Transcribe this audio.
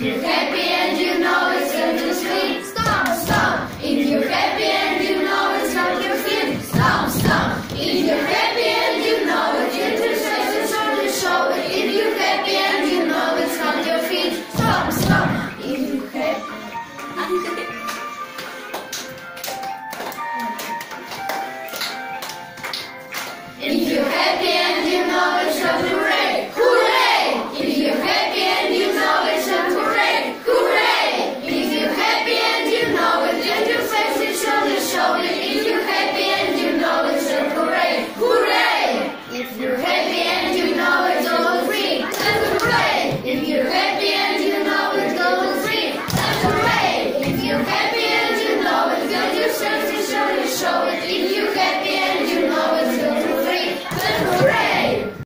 you're happy and you know it's your new skin, stomp, stomp. If you're happy and you know it's not your skin, stomp, stomp. If you're happy and you know it, it's your special show to show it. If you're happy and you know it's not your feet, stomp, stomp. If you're happy. If you're happy.